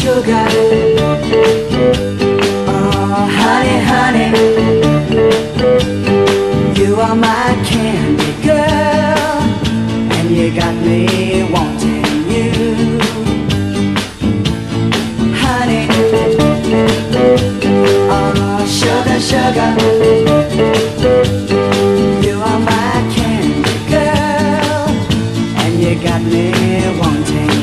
sugar Oh, honey, honey You are my candy girl And you got me wanting you. Honey Oh, sugar, sugar. You are my candy girl And you got me wanting